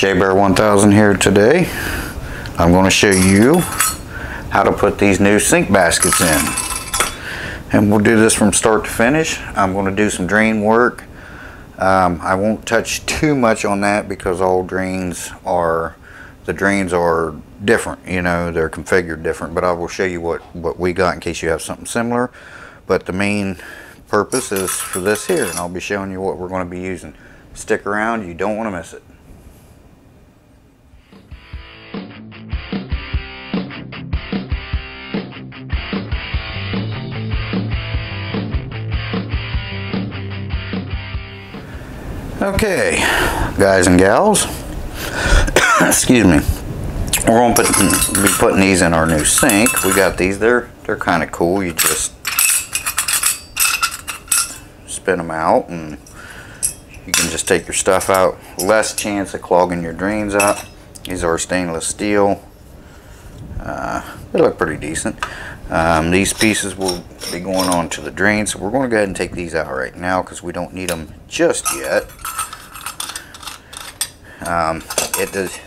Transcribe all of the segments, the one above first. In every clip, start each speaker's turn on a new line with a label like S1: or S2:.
S1: Shabear 1000 here today. I'm going to show you how to put these new sink baskets in. And we'll do this from start to finish. I'm going to do some drain work. Um, I won't touch too much on that because all drains are, the drains are different, you know, they're configured different, but I will show you what, what we got in case you have something similar. But the main purpose is for this here, and I'll be showing you what we're going to be using. Stick around, you don't want to miss it. Okay, guys and gals, excuse me. We're to put, be putting these in our new sink. We got these, they're, they're kind of cool. You just spin them out and you can just take your stuff out. Less chance of clogging your drains up. These are stainless steel. Uh, they look pretty decent. Um, these pieces will be going on to the drain, so we're going to go ahead and take these out right now because we don't need them just yet. Um, it does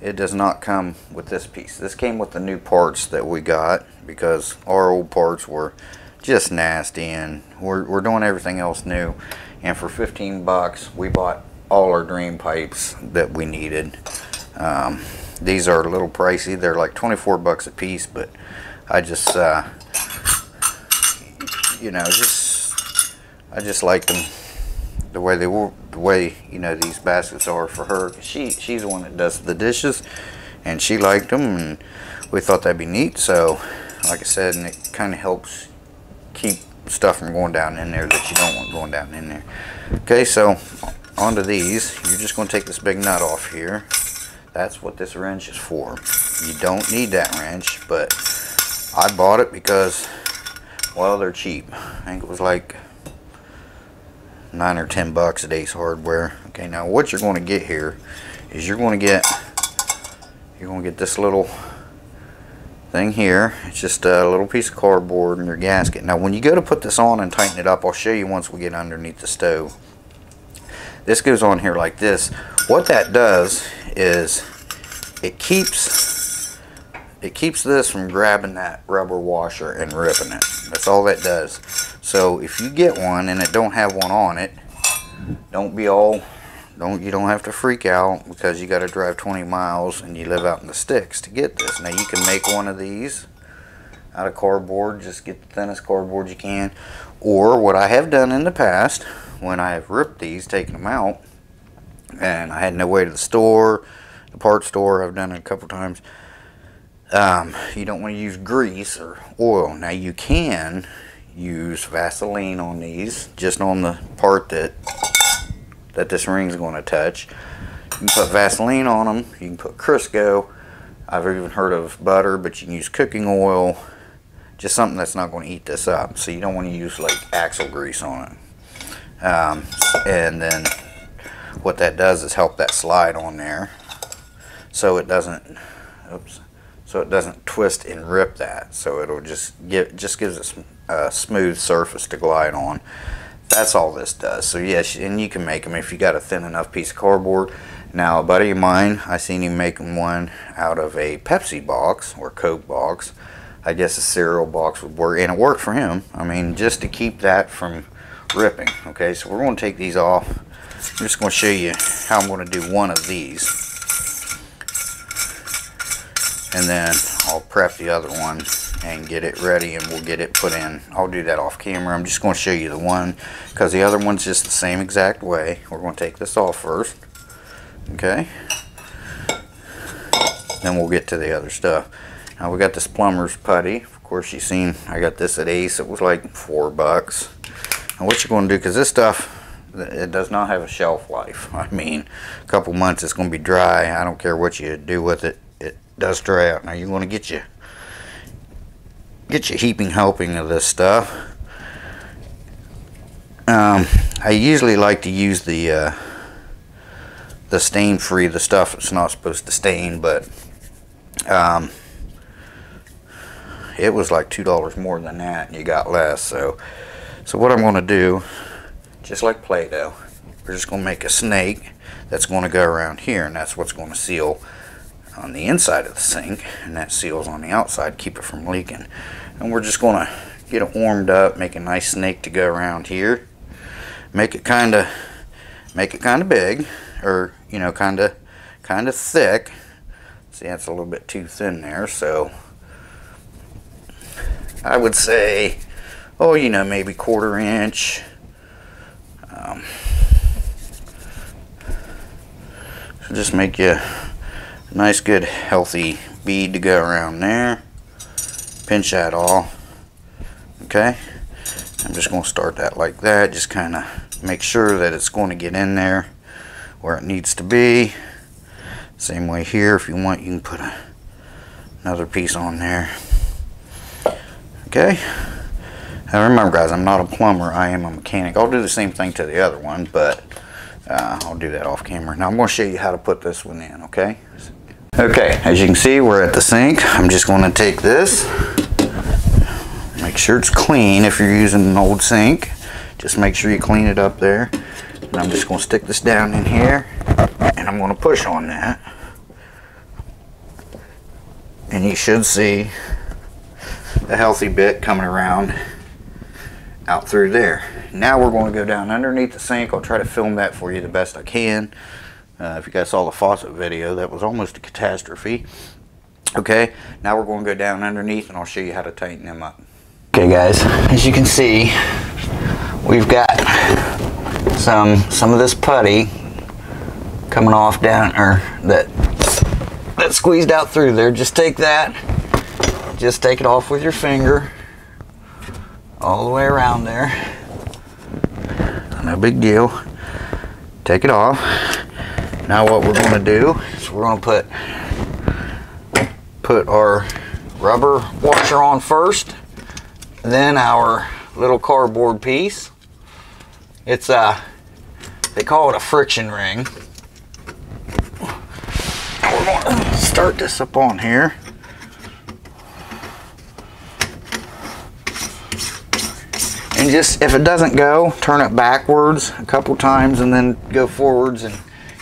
S1: it does not come with this piece. This came with the new parts that we got because our old parts were just nasty and we're, we're doing everything else new. And for 15 bucks, we bought all our drain pipes that we needed. Um, these are a little pricey. They're like 24 bucks a piece, but I just, uh, you know, just, I just like them the way they were, the way, you know, these baskets are for her. She, she's the one that does the dishes and she liked them and we thought that'd be neat. So, like I said, and it kind of helps keep stuff from going down in there that you don't want going down in there. Okay, so onto these, you're just going to take this big nut off here. That's what this wrench is for. You don't need that wrench, but I bought it because, well, they're cheap. I think it was like nine or ten bucks at Ace Hardware. Okay, now what you're going to get here is you're going to get you're going to get this little thing here. It's just a little piece of cardboard in your gasket. Now, when you go to put this on and tighten it up, I'll show you once we get underneath the stove. This goes on here like this. What that does is it keeps it keeps this from grabbing that rubber washer and ripping it. That's all that does. So if you get one and it don't have one on it, don't be all don't you don't have to freak out because you got to drive 20 miles and you live out in the sticks to get this. Now you can make one of these out of cardboard. Just get the thinnest cardboard you can. Or what I have done in the past when I have ripped these, taken them out, and I had no way to the store, the part store. I've done it a couple times um, you don't want to use grease or oil. Now you can use Vaseline on these, just on the part that that this ring is going to touch. You can put Vaseline on them. You can put Crisco. I've even heard of butter, but you can use cooking oil. Just something that's not going to eat this up. So you don't want to use like axle grease on it. Um, and then what that does is help that slide on there. So it doesn't oops so it doesn't twist and rip that. So it'll just give just gives it a smooth surface to glide on. That's all this does. So yes and you can make them if you got a thin enough piece of cardboard. Now a buddy of mine I seen him making one out of a Pepsi box or Coke box. I guess a cereal box would work and it worked for him. I mean just to keep that from ripping okay so we're going to take these off I'm just going to show you how I'm going to do one of these and then I'll prep the other one and get it ready and we'll get it put in. I'll do that off camera. I'm just going to show you the one because the other one's just the same exact way. We're going to take this off first. Okay. Then we'll get to the other stuff. Now we got this plumber's putty. Of course you've seen I got this at Ace. It was like four bucks. And what you're going to do because this stuff it does not have a shelf life. I mean a couple months it's going to be dry. I don't care what you do with it It does dry out. Now you want to get you get your heaping helping of this stuff. Um, I usually like to use the uh, the stain free, the stuff that's not supposed to stain, but um, it was like two dollars more than that, and you got less. So, so what I'm going to do, just like Play-Doh, we're just going to make a snake that's going to go around here and that's what's going to seal on the inside of the sink and that seals on the outside keep it from leaking. And we're just going to get it warmed up make a nice snake to go around here make it kind of make it kind of big or you know kind of kind of thick. See that's a little bit too thin there so I would say oh you know maybe quarter inch. Um, just make you a nice good healthy bead to go around there. Pinch that all. Okay? I'm just going to start that like that. Just kind of make sure that it's going to get in there where it needs to be. Same way here. If you want you can put a, another piece on there. Okay now remember guys I'm not a plumber. I am a mechanic. I'll do the same thing to the other one but uh, I'll do that off camera. Now I'm going to show you how to put this one in okay? Okay as you can see we're at the sink. I'm just going to take this. Make sure it's clean if you're using an old sink. Just make sure you clean it up there. And I'm just going to stick this down in here and I'm going to push on that. And you should see a healthy bit coming around out through there. Now we're going to go down underneath the sink. I'll try to film that for you the best I can. Uh, if you guys saw the faucet video that was almost a catastrophe. Okay now we're going to go down underneath and I'll show you how to tighten them up. Okay guys, as you can see, we've got some some of this putty coming off down or that that squeezed out through there. Just take that, just take it off with your finger all the way around there. No big deal. Take it off. Now what we're going to do is we're going to put put our rubber washer on first then our little cardboard piece. It's a, they call it a friction ring. We're going to start this up on here. And just, if it doesn't go, turn it backwards a couple times and then go forwards and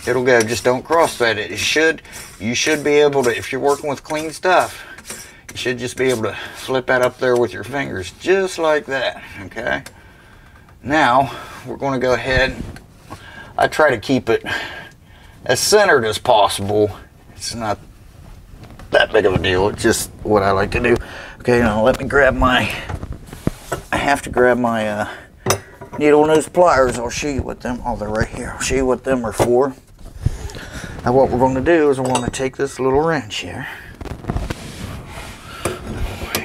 S1: it'll go. Just don't cross-thread it. It should, you should be able to, if you're working with clean stuff, you should just be able to flip that up there with your fingers just like that okay? Now we're going to go ahead. I try to keep it as centered as possible. It's not that big of a deal. It's just what I like to do. Okay now let me grab my have to grab my uh, needle nose pliers I'll show you what them oh they're right here I'll show you what them are for now what we're going to do is we're going to take this little wrench here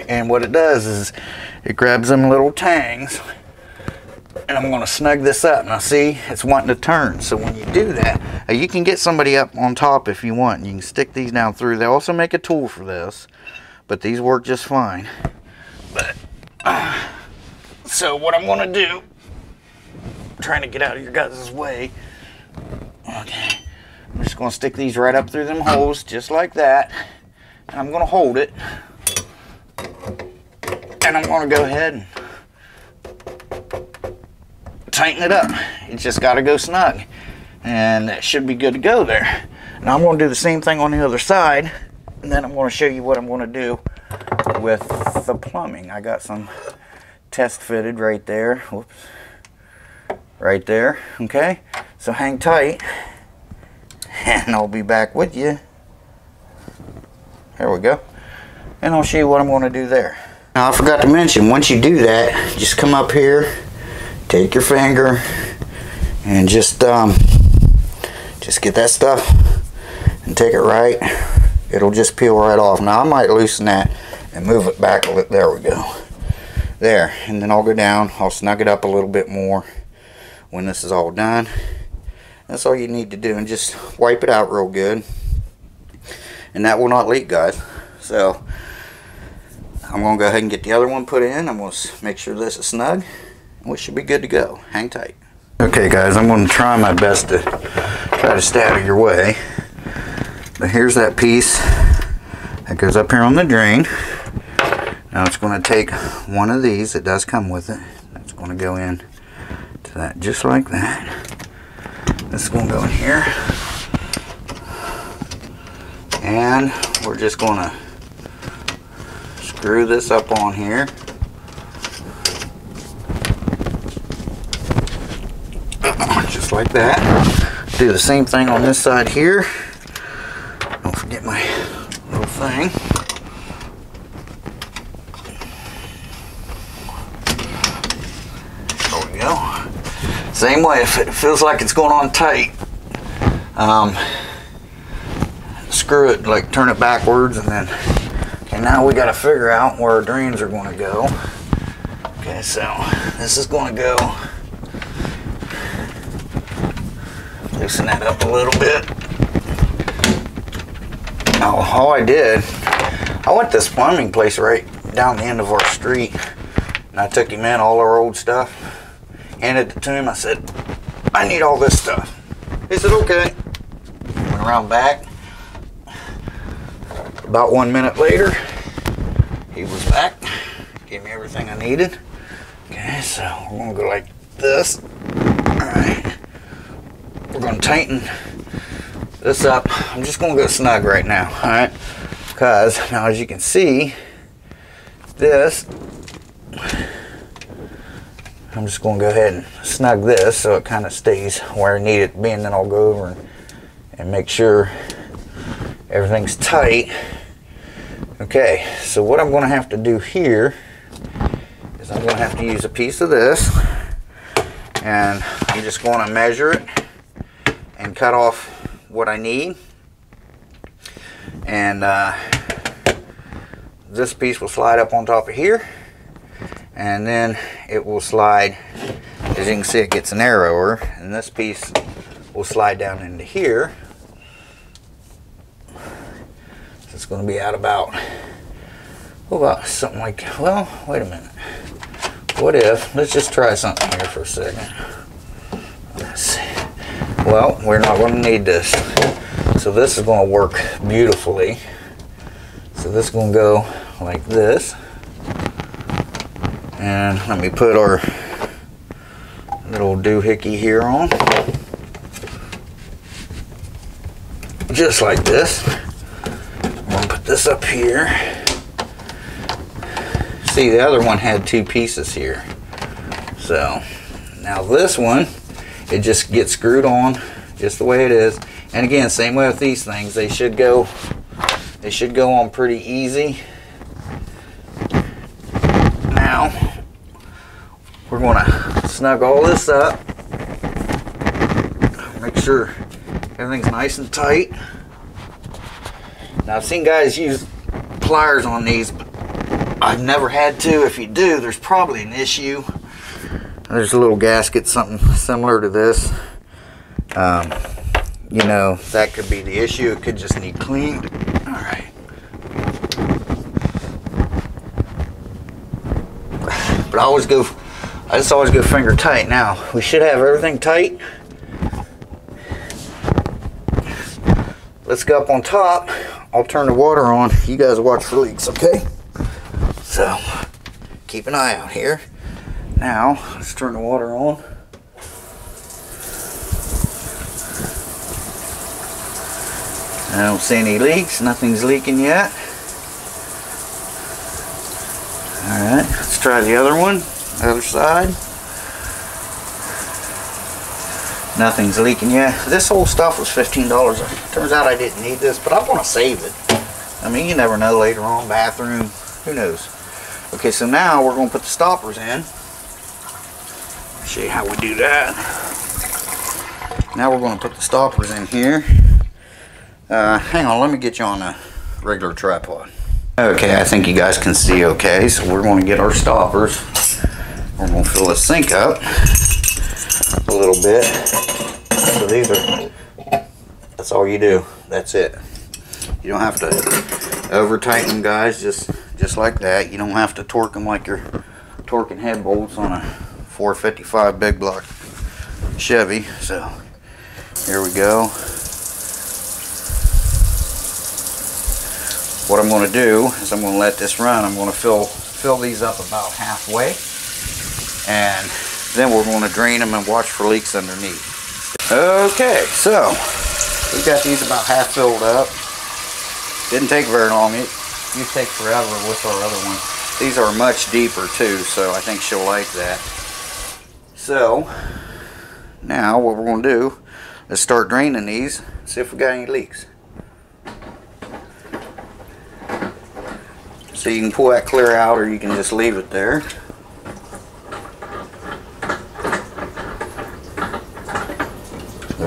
S1: and what it does is it grabs them little tangs and I'm going to snug this up. Now see, it's wanting to turn. So when you do that, you can get somebody up on top if you want. You can stick these down through. They also make a tool for this, but these work just fine. But uh, So what I'm to do, I'm trying to get out of your guys' way. Okay. I'm just to stick these right up through them holes, just like that. And I'm to hold it and I'm to go ahead and tighten it up. It's just got to go snug. And that should be good to go there. Now I'm to do the same thing on the other side. And then I'm to show you what I'm to do with the plumbing. I got some test fitted right there. Whoops. Right there. Okay. So hang tight. And I'll be back with you. There we go. And I'll show you what I'm going to do there. Now I forgot to mention, once you do that, just come up here, take your finger, and just um, just get that stuff and take it right. It'll just peel right off. Now I might loosen that and move it back a little. There we go. There, and then I'll go down. I'll snug it up a little bit more when this is all done. That's all you need to do, and just wipe it out real good. And that will not leak, guys. So I'm to go ahead and get the other one put in. I'm to make sure this is snug. We should be good to go. Hang tight. Okay guys, I'm to try my best to try to stay out of your way. But here's that piece that goes up here on the drain. Now it's going to take one of these. It does come with it. It's going to go in to that just like that. This is going to go in here. And we're just going to screw this up on here. Just like that. Do the same thing on this side here. Don't forget my little thing. There we go. Same way, if it feels like it's going on tight, um, screw it, like turn it backwards and then, okay, now we got to figure out where our drains are going to go. Okay, so this is going to go, loosen that up a little bit. Now, all I did, I went to this plumbing place right down the end of our street and I took him in all our old stuff, handed it to him. I said, I need all this stuff. He said, okay. Went around back. About one minute later, he was back. Gave me everything I needed. Okay, so we're gonna go like this. Alright. We're gonna tighten this up. I'm just gonna go snug right now, alright? Because now as you can see, this I'm just going to go ahead and snug this so it kind of stays where I need it to be and then I'll go over and, and make sure everything's tight. Okay, so what I'm going to have to do here is I'm going to have to use a piece of this and I'm just going to measure it and cut off what I need and uh, this piece will slide up on top of here and then it will slide. As you can see it gets narrower and this piece will slide down into here. So it's going to be out about oh, about something like well wait a minute. What if let's just try something here for a second. Let's see. Well we're not going to need this. So this is going to work beautifully. So this is going to go like this and let me put our little doohickey here on. Just like this. I'm to put this up here. See, the other one had two pieces here. So, now this one, it just gets screwed on just the way it is. And again, same way with these things. They should go, they should go on pretty easy. we're going to snug all this up. Make sure everything's nice and tight. Now I've seen guys use pliers on these but I've never had to. If you do there's probably an issue. There's a little gasket something similar to this. Um, you know that could be the issue. It could just need cleaned. All right. But I always go I just always go finger tight. Now, we should have everything tight. Let's go up on top. I'll turn the water on. You guys watch for leaks, okay? So, keep an eye out here. Now, let's turn the water on. I don't see any leaks. Nothing's leaking yet. Alright, let's try the other one other side. Nothing's leaking yet. This whole stuff was $15. Turns out I didn't need this, but I want to save it. I mean, you never know later on, bathroom, who knows. Okay, so now we're going to put the stoppers in. Show you how we do that. Now we're going to put the stoppers in here. Uh, hang on, let me get you on a regular tripod. Okay, I think you guys can see okay, so we're going to get our stoppers. We're to fill the sink up a little bit. So these are, that's all you do. That's it. You don't have to over tighten guys, just, just like that. You don't have to torque them like you're torquing head bolts on a 455 big block Chevy. So here we go. What I'm going to do is I'm going to let this run. I'm going to fill fill these up about halfway and then we're going to drain them and watch for leaks underneath. Okay, so we got these about half filled up. Didn't take very long. It to take forever with our other one. These are much deeper too, so I think she'll like that. So, now what we're going to do is start draining these, see if we got any leaks. So you can pull that clear out or you can just leave it there.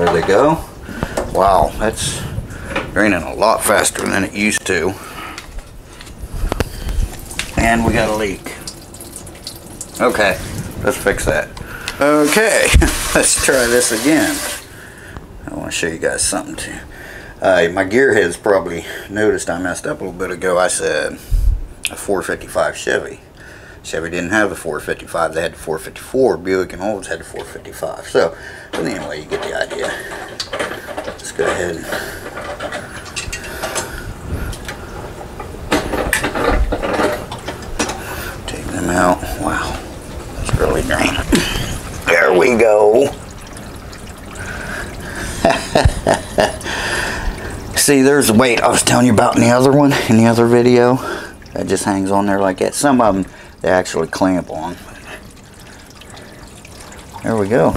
S1: There they go. Wow, that's draining a lot faster than it used to. And we got a leak. Okay, let's fix that. Okay, let's try this again. I want to show you guys something too. Uh, my gearheads probably noticed I messed up a little bit ago. I said a 455 Chevy. Chevy didn't have the 455, they had the 454. Buick and Olds had the 455. So, anyway, you get the idea. Let's go ahead and take them out. Wow, that's really draining. There we go. See, there's the weight I was telling you about in the other one, in the other video. That just hangs on there like that. Some of them, they actually clamp on. There we go.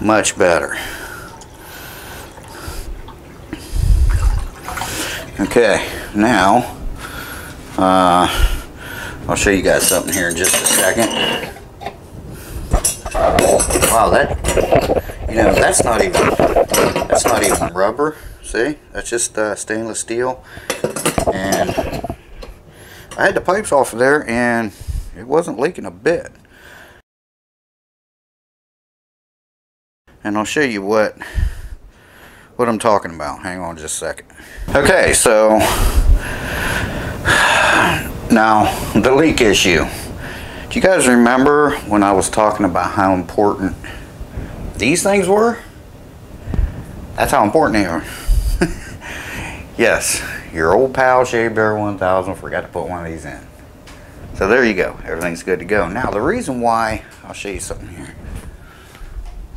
S1: Much better. Okay, now, uh, I'll show you guys something here in just a second. Wow, that, you know, that's not even, that's not even rubber. See, that's just uh, stainless steel. And I had the pipes off of there and it wasn't leaking a bit. And I'll show you what what I'm talking about. Hang on just a second. Okay, so now the leak issue. Do you guys remember when I was talking about how important these things were? That's how important they are. yes, your old pal Shabear 1000 forgot to put one of these in. So there you go. Everything's good to go. Now the reason why, I'll show you something here.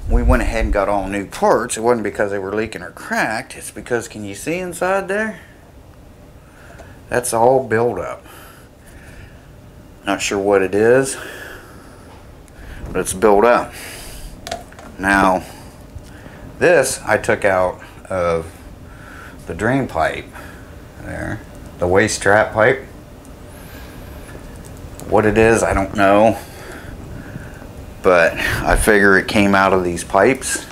S1: We went ahead and got all new parts. It wasn't because they were leaking or cracked. It's because, can you see inside there? That's all built up. Not sure what it is, but it's built up. Now, this I took out of the drain pipe there, the waste trap pipe. What it is, I don't know, but I figure it came out of these pipes.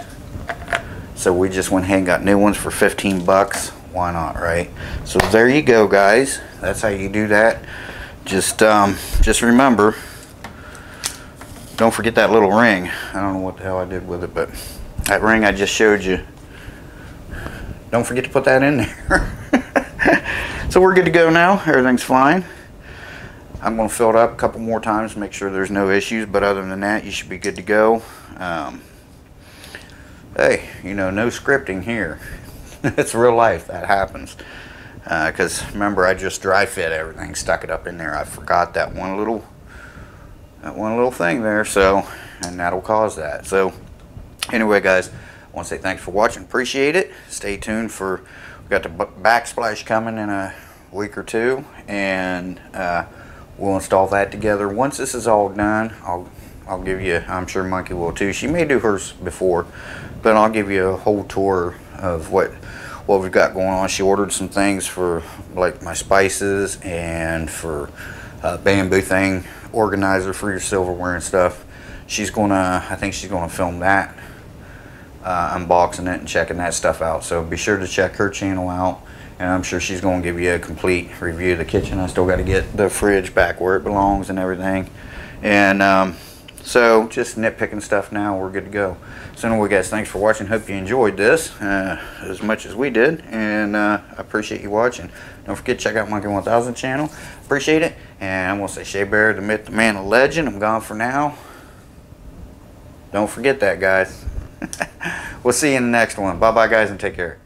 S1: So we just went ahead and got new ones for 15 bucks. Why not, right? So there you go, guys. That's how you do that. Just, um, just remember, don't forget that little ring. I don't know what the hell I did with it, but that ring I just showed you. Don't forget to put that in there. so we're good to go now. Everything's fine. I'm going to fill it up a couple more times, make sure there's no issues. But other than that, you should be good to go. Um, hey, you know, no scripting here. it's real life. That happens. Because uh, remember, I just dry fit everything, stuck it up in there. I forgot that one little, that one little thing there. So, and that'll cause that. So, anyway, guys, I want to say thanks for watching. Appreciate it. Stay tuned for we got the backsplash coming in a week or two, and uh, we'll install that together. Once this is all done, I'll I'll give you. I'm sure Monkey will too. She may do hers before, but I'll give you a whole tour of what what we've got going on. She ordered some things for like my spices and for a bamboo thing organizer for your silverware and stuff. She's gonna. I think she's gonna film that uh, unboxing it and checking that stuff out. So be sure to check her channel out. And I'm sure she's going to give you a complete review of the kitchen. I still got to get the fridge back where it belongs and everything. And um, so just nitpicking stuff now. We're good to go. So anyway, guys, thanks for watching. Hope you enjoyed this uh, as much as we did. And uh, I appreciate you watching. Don't forget to check out Monkey 1000 channel. Appreciate it. And I'm going to say Shabear, the myth, the man, the legend. I'm gone for now. Don't forget that, guys. we'll see you in the next one. Bye-bye, guys, and take care.